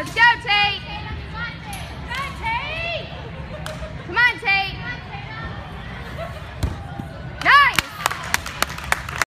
Let's go, Tate!